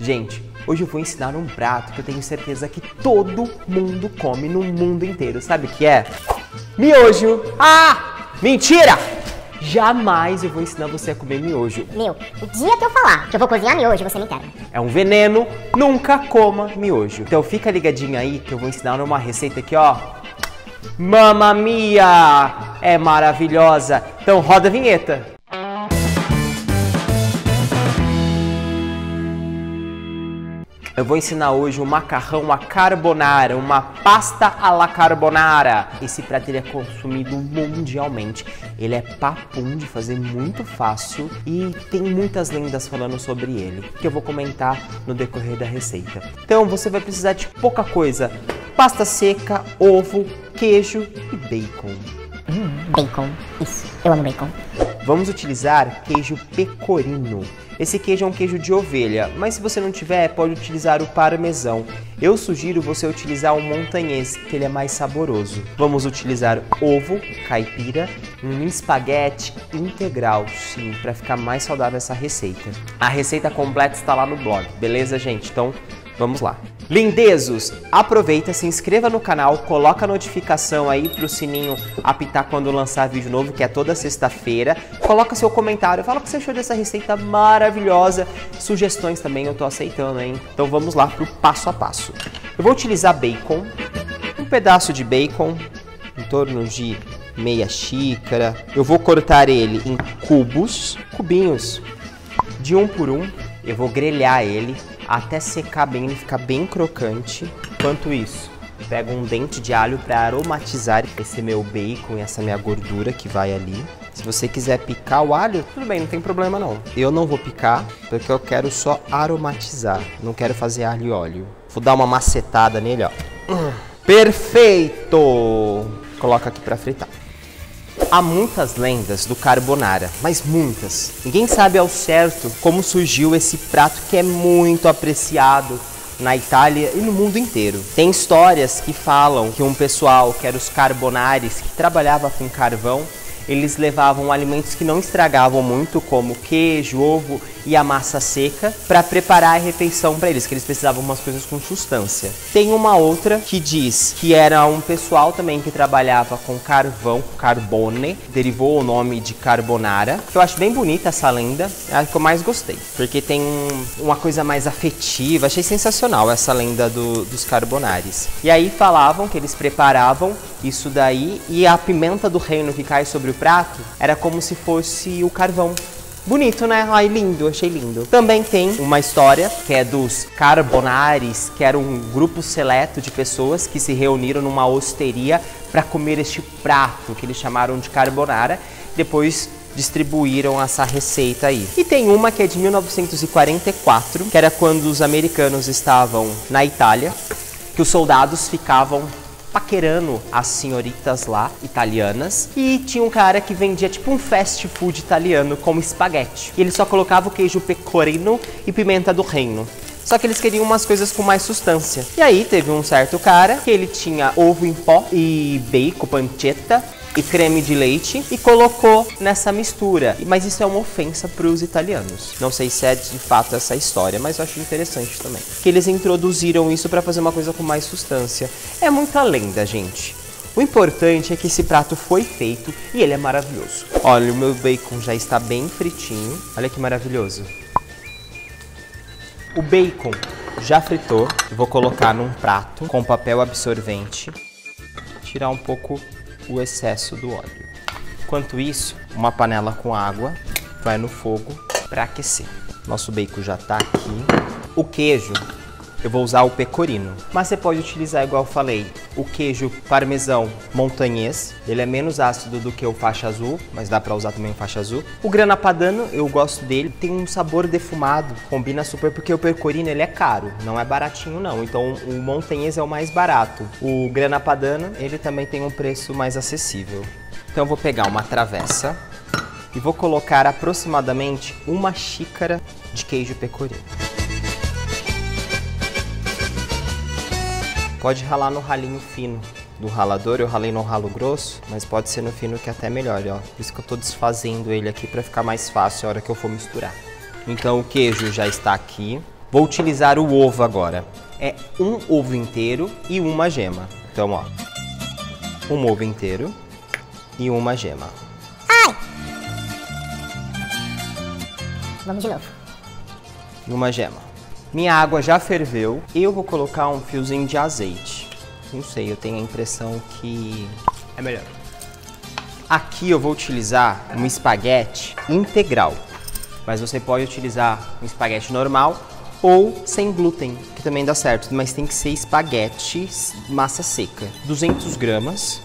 Gente, hoje eu vou ensinar um prato que eu tenho certeza que todo mundo come no mundo inteiro. Sabe o que é? Miojo! Ah! Mentira! Jamais eu vou ensinar você a comer miojo. Meu, o dia que eu falar que eu vou cozinhar miojo, você me interna. É um veneno, nunca coma miojo. Então fica ligadinho aí que eu vou ensinar uma receita aqui, ó. Mamma mia! É maravilhosa. Então roda a vinheta. Eu vou ensinar hoje o macarrão à carbonara, uma pasta alla carbonara. Esse prato ele é consumido mundialmente. Ele é papum de fazer muito fácil e tem muitas lendas falando sobre ele, que eu vou comentar no decorrer da receita. Então você vai precisar de pouca coisa: pasta seca, ovo, queijo e bacon. Hum, bacon. Isso, eu amo bacon. Vamos utilizar queijo pecorino. Esse queijo é um queijo de ovelha, mas se você não tiver, pode utilizar o parmesão. Eu sugiro você utilizar o montanhês, que ele é mais saboroso. Vamos utilizar ovo, caipira, um espaguete integral, sim, para ficar mais saudável essa receita. A receita completa está lá no blog, beleza, gente? Então, vamos lá. Lindezos, aproveita, se inscreva no canal, coloca a notificação aí pro sininho apitar quando lançar vídeo novo, que é toda sexta-feira. Coloca seu comentário, fala o que você achou dessa receita maravilhosa. Sugestões também eu tô aceitando, hein? Então vamos lá pro passo a passo. Eu vou utilizar bacon, um pedaço de bacon, em torno de meia xícara. Eu vou cortar ele em cubos, cubinhos, de um por um. Eu vou grelhar ele até secar bem, ele ficar bem crocante. Enquanto isso, pego um dente de alho para aromatizar esse meu bacon e essa minha gordura que vai ali. Se você quiser picar o alho, tudo bem, não tem problema não. Eu não vou picar porque eu quero só aromatizar, não quero fazer alho e óleo. Vou dar uma macetada nele, ó. Perfeito! Coloca aqui para fritar. Há muitas lendas do carbonara, mas muitas. Ninguém sabe ao certo como surgiu esse prato que é muito apreciado na Itália e no mundo inteiro. Tem histórias que falam que um pessoal, que era os carbonares, que trabalhava com carvão, eles levavam alimentos que não estragavam muito, como queijo, ovo e a massa seca, para preparar a refeição para eles, que eles precisavam umas coisas com substância. Tem uma outra que diz que era um pessoal também que trabalhava com carvão, carbone, derivou o nome de carbonara, que eu acho bem bonita essa lenda, é a que eu mais gostei, porque tem uma coisa mais afetiva, achei sensacional essa lenda do, dos carbonares. E aí falavam que eles preparavam isso daí e a pimenta do reino que cai sobre o prato era como se fosse o carvão. Bonito, né? Ai, lindo, achei lindo. Também tem uma história que é dos Carbonares, que era um grupo seleto de pessoas que se reuniram numa osteria para comer este prato que eles chamaram de carbonara. Depois distribuíram essa receita aí. E tem uma que é de 1944, que era quando os americanos estavam na Itália, que os soldados ficavam paquerando as senhoritas lá, italianas. E tinha um cara que vendia tipo um fast food italiano como espaguete. E ele só colocava o queijo pecorino e pimenta do reino. Só que eles queriam umas coisas com mais substância. E aí teve um certo cara que ele tinha ovo em pó e bacon, pancetta e creme de leite e colocou nessa mistura. Mas isso é uma ofensa para os italianos. Não sei se é de fato essa história, mas eu acho interessante também. Que eles introduziram isso para fazer uma coisa com mais substância. É muita lenda, gente. O importante é que esse prato foi feito e ele é maravilhoso. Olha, o meu bacon já está bem fritinho. Olha que maravilhoso. O bacon já fritou. Vou colocar num prato com papel absorvente. Tirar um pouco o excesso do óleo. Enquanto isso, uma panela com água vai no fogo para aquecer. Nosso bacon já está aqui. O queijo, eu vou usar o pecorino, mas você pode utilizar, igual eu falei, o queijo parmesão montanhês. Ele é menos ácido do que o faixa azul, mas dá para usar também o faixa azul. O grana padano, eu gosto dele, tem um sabor defumado, combina super porque o pecorino ele é caro, não é baratinho não. Então o montanhês é o mais barato. O grana padano, ele também tem um preço mais acessível. Então eu vou pegar uma travessa e vou colocar aproximadamente uma xícara de queijo pecorino. Pode ralar no ralinho fino do ralador, eu ralei no ralo grosso, mas pode ser no fino que é até melhor, ó. Por isso que eu tô desfazendo ele aqui para ficar mais fácil a hora que eu for misturar. Então o queijo já está aqui. Vou utilizar o ovo agora. É um ovo inteiro e uma gema. Então, ó, um ovo inteiro e uma gema. Ai! Vamos de novo. E uma gema. Minha água já ferveu. Eu vou colocar um fiozinho de azeite. Não sei, eu tenho a impressão que é melhor. Aqui eu vou utilizar um espaguete integral. Mas você pode utilizar um espaguete normal ou sem glúten, que também dá certo. Mas tem que ser espaguete massa seca. 200 gramas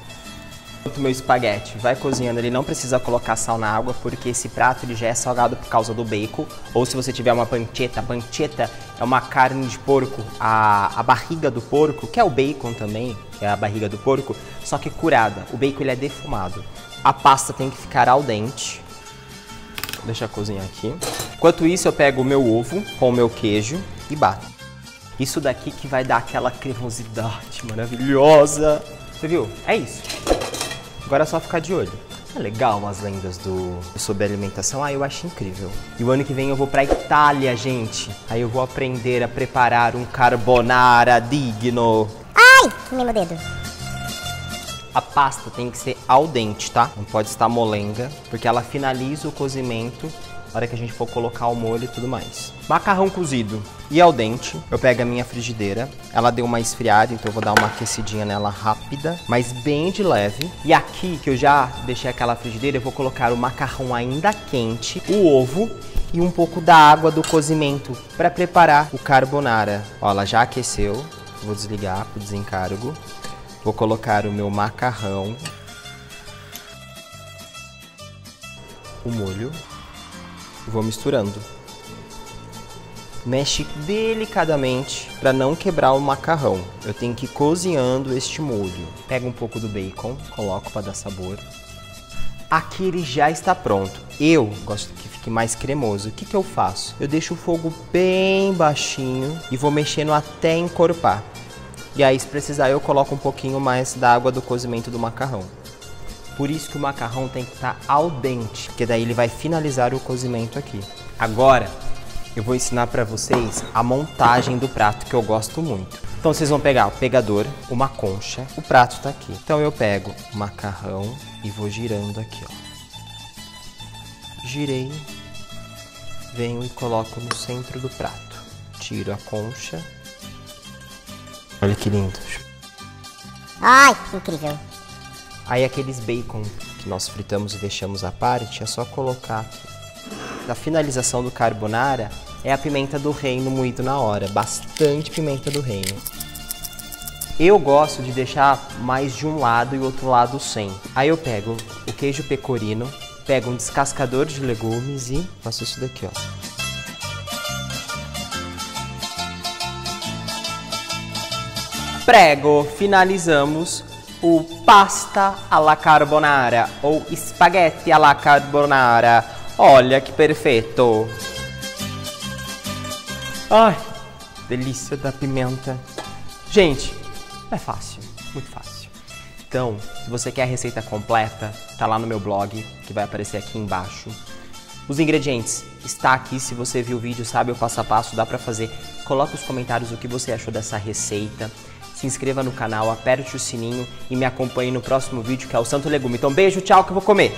o meu espaguete vai cozinhando, ele não precisa colocar sal na água, porque esse prato ele já é salgado por causa do bacon. Ou se você tiver uma pancetta, a pancetta é uma carne de porco, a, a barriga do porco, que é o bacon também, é a barriga do porco, só que curada. O bacon ele é defumado. A pasta tem que ficar al dente. Vou deixar cozinhar aqui. Enquanto isso, eu pego o meu ovo com o meu queijo e bato. Isso daqui que vai dar aquela cremosidade maravilhosa. Você viu? É isso. Agora é só ficar de olho. É legal umas lendas do sobre alimentação. Ah, eu acho incrível. E o ano que vem eu vou pra Itália, gente. Aí eu vou aprender a preparar um carbonara digno. Ai! Queimei meu dedo. A pasta tem que ser al dente, tá? Não pode estar molenga, porque ela finaliza o cozimento hora que a gente for colocar o molho e tudo mais. Macarrão cozido e al dente, eu pego a minha frigideira, ela deu uma esfriada, então eu vou dar uma aquecidinha nela rápida, mas bem de leve. E aqui, que eu já deixei aquela frigideira, eu vou colocar o macarrão ainda quente, o ovo e um pouco da água do cozimento para preparar o carbonara. Ó, ela já aqueceu, vou desligar para o desencargo. Vou colocar o meu macarrão, o molho Vou misturando. Mexe delicadamente para não quebrar o macarrão. Eu tenho que ir cozinhando este molho. Pega um pouco do bacon, coloco para dar sabor. Aqui ele já está pronto. Eu gosto que fique mais cremoso. O que, que eu faço? Eu deixo o fogo bem baixinho e vou mexendo até encorpar. E aí, se precisar, eu coloco um pouquinho mais da água do cozimento do macarrão. Por isso que o macarrão tem que estar tá al dente, porque daí ele vai finalizar o cozimento aqui. Agora, eu vou ensinar para vocês a montagem do prato que eu gosto muito. Então vocês vão pegar o pegador, uma concha, o prato está aqui. Então eu pego o macarrão e vou girando aqui, ó. Girei, venho e coloco no centro do prato. Tiro a concha. Olha que lindo. Ai, incrível. Aí aqueles bacon que nós fritamos e deixamos à parte, é só colocar aqui. Na finalização do carbonara é a pimenta do reino moído na hora, bastante pimenta do reino. Eu gosto de deixar mais de um lado e outro lado sem. Aí eu pego o queijo pecorino, pego um descascador de legumes e faço isso daqui, ó. Prego, finalizamos o pasta alla carbonara ou spaghetti alla carbonara. Olha que perfeito! Ai, delícia da pimenta. Gente, é fácil, muito fácil. Então, se você quer a receita completa, tá lá no meu blog, que vai aparecer aqui embaixo. Os ingredientes está aqui, se você viu o vídeo, sabe o passo a passo, dá para fazer. Coloque nos comentários o que você achou dessa receita se inscreva no canal, aperte o sininho e me acompanhe no próximo vídeo que é o Santo Legume. Então beijo, tchau que eu vou comer!